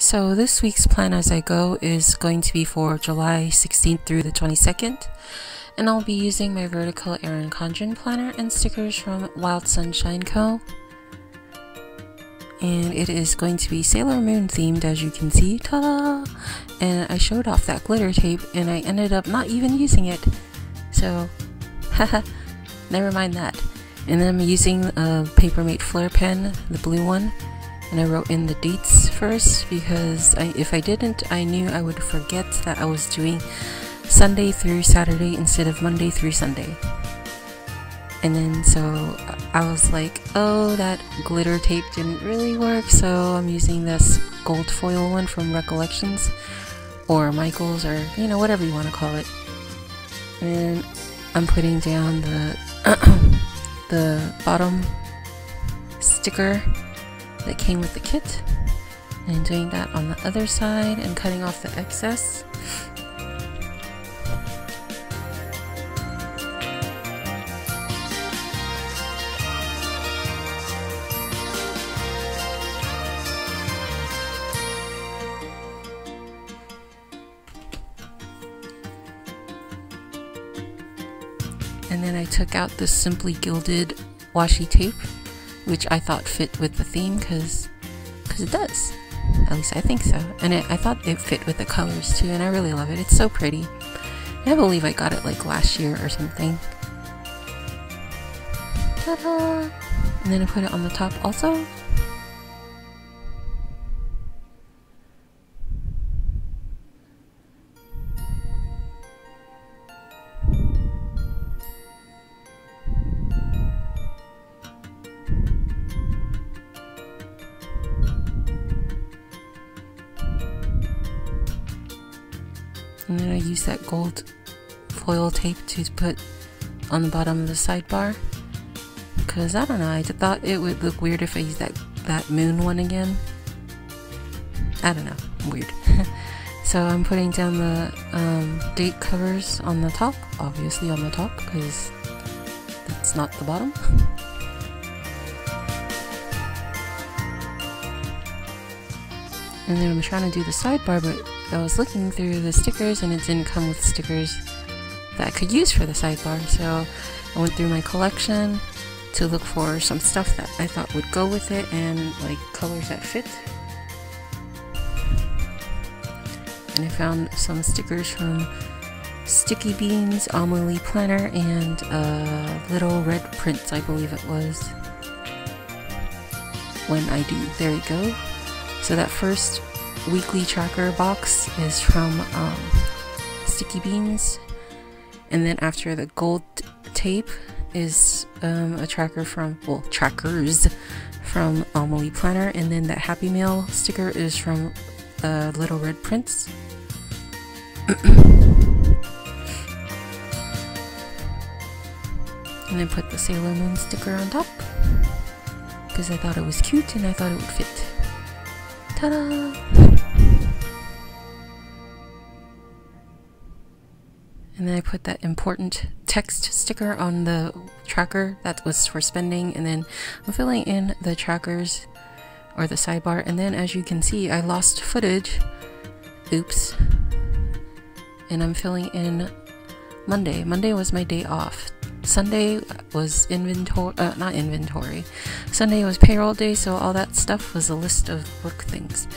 So this week's plan as I go is going to be for July 16th through the 22nd. And I'll be using my vertical Erin Condren planner and stickers from Wild Sunshine Co. And it is going to be Sailor Moon themed as you can see. Ta-da! And I showed off that glitter tape and I ended up not even using it. So, haha, never mind that. And then I'm using a Papermate Flair pen, the blue one and I wrote in the dates first because I, if I didn't, I knew I would forget that I was doing Sunday through Saturday instead of Monday through Sunday. And then so uh, I was like, oh, that glitter tape didn't really work, so I'm using this gold foil one from Recollections or Michaels or you know, whatever you want to call it. And I'm putting down the the bottom sticker that came with the kit and doing that on the other side and cutting off the excess. And then I took out the Simply Gilded washi tape which I thought fit with the theme because because it does. At least I think so. And it, I thought it fit with the colors too, and I really love it. It's so pretty. I believe I got it like last year or something. Ta-da! And then I put it on the top also. Use that gold foil tape to put on the bottom of the sidebar. Because I don't know, I thought it would look weird if I used that, that moon one again. I don't know, weird. so I'm putting down the um, date covers on the top, obviously on the top, because that's not the bottom. and then I'm trying to do the sidebar, but I was looking through the stickers and it didn't come with stickers that I could use for the sidebar. So I went through my collection to look for some stuff that I thought would go with it and like colors that fit. And I found some stickers from Stickebeans, Amelie Planner, and uh, Little Red Prints, I believe it was. When I do, there you go. So that first weekly tracker box is from um, Stickebeans, and then after the gold tape is um, a tracker from well trackers from Amelie Planner, and then that Happy Meal sticker is from uh, Little Red Prints. and then put the Sailor Moon sticker on top because I thought it was cute and I thought it would fit. Ta-da! And then I put that important text sticker on the tracker that was for spending. And then I'm filling in the trackers or the sidebar. And then as you can see I lost footage. Oops. And I'm filling in Monday. Monday was my day off. Sunday was inventory, uh, not inventory. Sunday was payroll day, so all that stuff was a list of work things.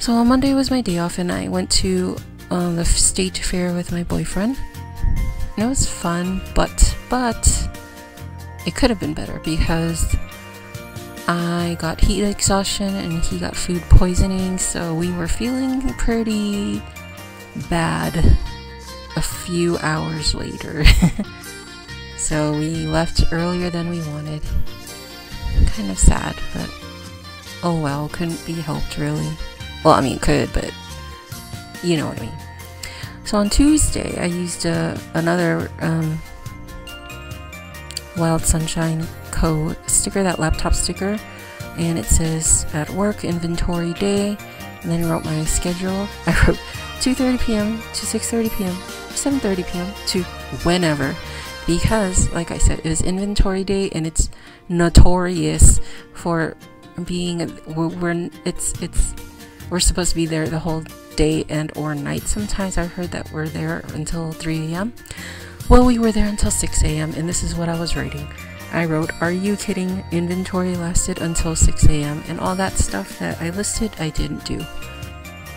So on Monday was my day off, and I went to um, the state fair with my boyfriend. And it was fun, but but it could have been better because I got heat exhaustion and he got food poisoning, so we were feeling pretty bad a few hours later. So we left earlier than we wanted. Kind of sad, but oh well, couldn't be helped really. Well, I mean, could, but you know what I mean. So on Tuesday, I used another um, Wild Sunshine Co. sticker, that laptop sticker, and it says at work inventory day. And then I wrote my schedule. I wrote 2:30 p.m. to 6:30 p.m., 7:30 p.m. to whenever because like i said it is inventory day and it's notorious for being we're, we're it's it's we're supposed to be there the whole day and or night. Sometimes I heard that we're there until 3 a.m. Well, we were there until 6 a.m. and this is what I was writing. I wrote, Are you kidding? Inventory lasted until 6 a.m. and all that stuff that I listed, I didn't do.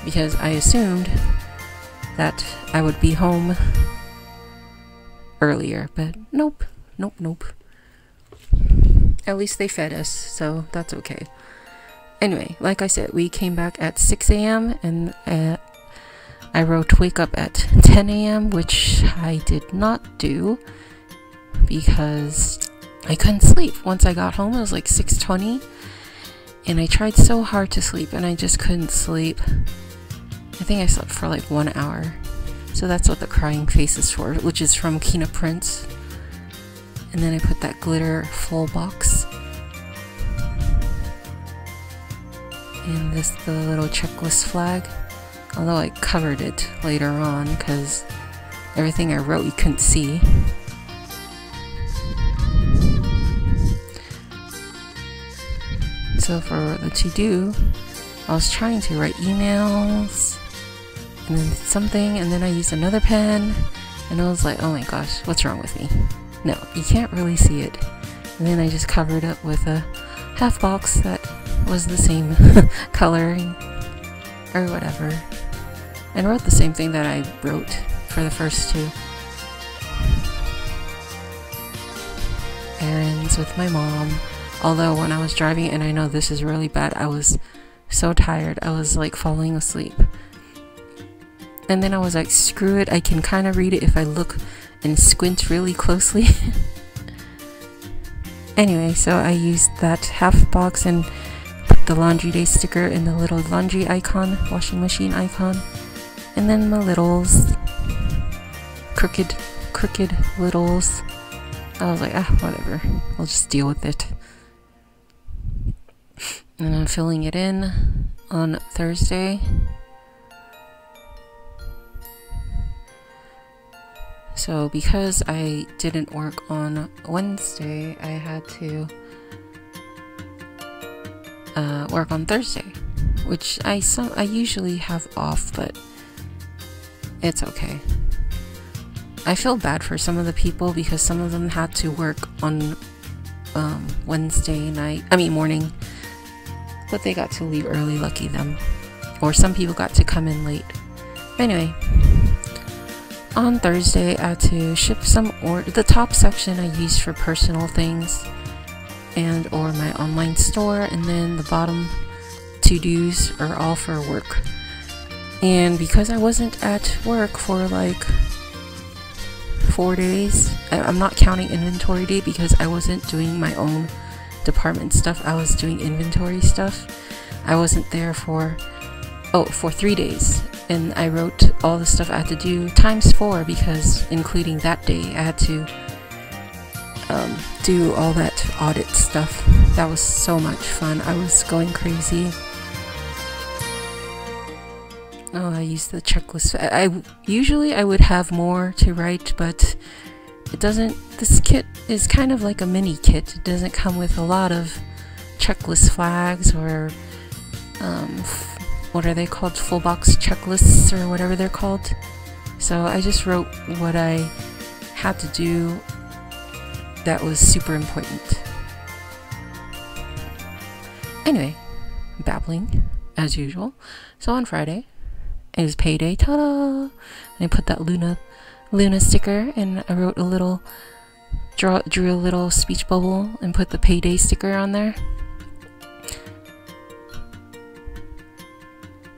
Because I assumed that I would be home earlier, but nope, nope, nope. At least they fed us, so that's okay. Anyway, like I said, we came back at 6 a.m. and uh, I wrote wake up at 10 a.m., which I did not do because I couldn't sleep. Once I got home, it was like 6:20, and I tried so hard to sleep, and I just couldn't sleep. I think I slept for like one hour. So that's what the crying face is for, which is from Keena Prints. And then I put that glitter full box. And this the little checklist flag. Although I covered it later on because everything I wrote you couldn't see. So for the to do, I was trying to write emails and then something, and then I used another pen, and I was like, oh my gosh, what's wrong with me? No, you can't really see it. And then I just covered it up with a half box that was the same coloring or whatever. And wrote the same thing that I wrote for the first two. Errands with my mom. Although when I was driving, and I know this is really bad, I was so tired. I was like falling asleep. And then I was like, screw it, I can kind of read it if I look and squint really closely. anyway, so I used that half box and the laundry day sticker in the little laundry icon, washing machine icon. And then my littles, crooked, crooked littles. I was like, ah, whatever, I'll just deal with it. And I'm filling it in on Thursday. So because I didn't work on Wednesday, I had to uh, work on Thursday, which I some I usually have off, but it's okay. I feel bad for some of the people because some of them had to work on um, Wednesday night. I mean morning, but they got to leave early. Lucky them. Or some people got to come in late. Anyway, on Thursday, I had to ship some or the top section I use for personal things and or my online store and then the bottom to-dos are all for work. And because I wasn't at work for like four days, I'm not counting inventory day because I wasn't doing my own department stuff. I was doing inventory stuff. I wasn't there for oh for three days and I wrote all the stuff I had to do times four because including that day I had to um, do all that audit stuff. That was so much fun. I was going crazy. Oh, I used the checklist. I, I usually I would have more to write, but it doesn't. This kit is kind of like a mini kit. It doesn't come with a lot of checklist flags or um, what are they called? Full box checklists or whatever they're called. So I just wrote what I had to do that was super important. Anyway, babbling as usual. So on Friday, it was payday. Ta-da! And I put that Luna Luna sticker and I wrote a little draw drew a little speech bubble and put the payday sticker on there.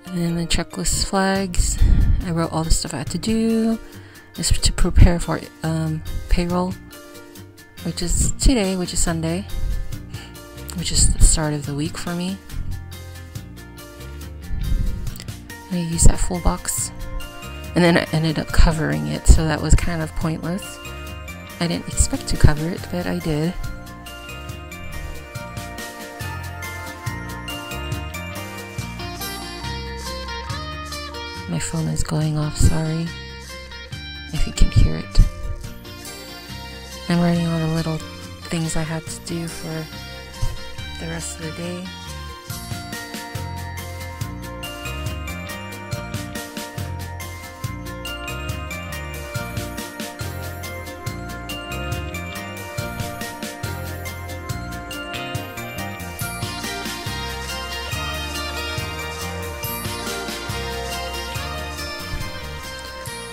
And the checklist flags. I wrote all the stuff I had to do. Just to prepare for um, payroll, which is today, which is Sunday, which is the start of the week for me. I used that full box, and then I ended up covering it, so that was kind of pointless. I didn't expect to cover it, but I did. My phone is going off, sorry if you can hear it. I'm writing all the little things I had to do for the rest of the day.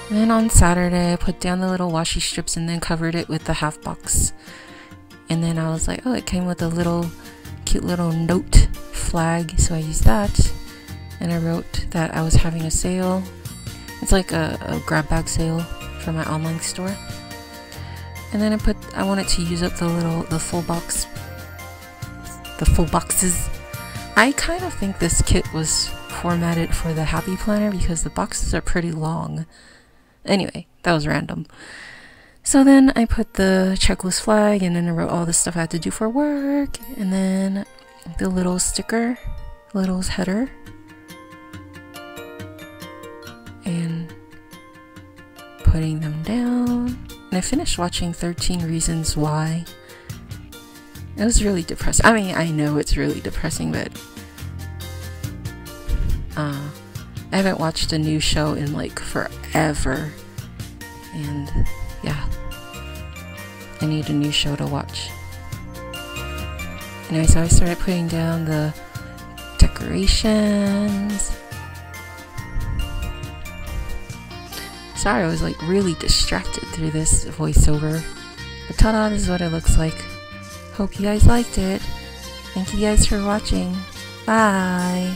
And then on Saturday, I put down the little washi strips and then covered it with the half box. And then I was like, oh, it came with a little cute little note flag, so I used that. And I wrote that I was having a sale. It's like a, a grab bag sale for my online store. And then I put, I wanted to use up the little, the full box, the full boxes. I kind of think this kit was formatted for the Happy Planner because the boxes are pretty long. Anyway, that was random. So then I put the checklist flag and then I wrote all the stuff I had to do for work and then the little sticker, little header. And putting them down. And I finished watching 13 Reasons Why. It was really depressing. I mean, I know it's really depressing, but uh, I haven't watched a new show in like forever. And yeah, I need a new show to watch. Anyway, so I started putting down the decorations. Sorry, I was like really distracted through this voiceover. But ta-da, this is what it looks like. Hope you guys liked it. Thank you guys for watching. Bye.